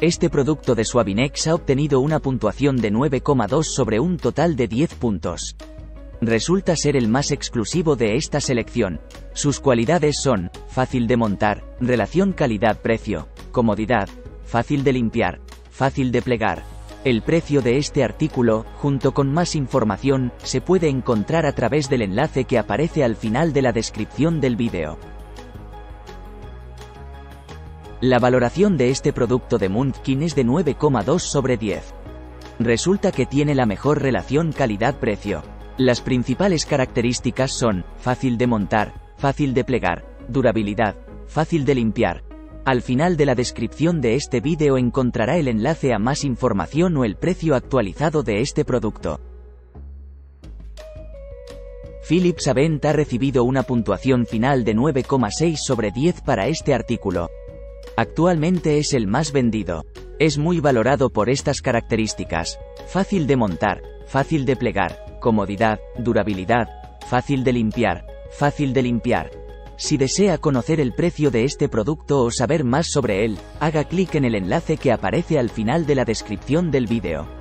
Este producto de Suavinex ha obtenido una puntuación de 9,2 sobre un total de 10 puntos. Resulta ser el más exclusivo de esta selección. Sus cualidades son, fácil de montar, relación calidad-precio, comodidad, fácil de limpiar, fácil de plegar. El precio de este artículo, junto con más información, se puede encontrar a través del enlace que aparece al final de la descripción del vídeo. La valoración de este producto de Munchkin es de 9,2 sobre 10. Resulta que tiene la mejor relación calidad-precio. Las principales características son, fácil de montar, fácil de plegar, durabilidad, fácil de limpiar. Al final de la descripción de este vídeo encontrará el enlace a más información o el precio actualizado de este producto. Philips Avent ha recibido una puntuación final de 9,6 sobre 10 para este artículo. Actualmente es el más vendido. Es muy valorado por estas características. Fácil de montar, fácil de plegar, comodidad, durabilidad, fácil de limpiar, fácil de limpiar. Si desea conocer el precio de este producto o saber más sobre él, haga clic en el enlace que aparece al final de la descripción del vídeo.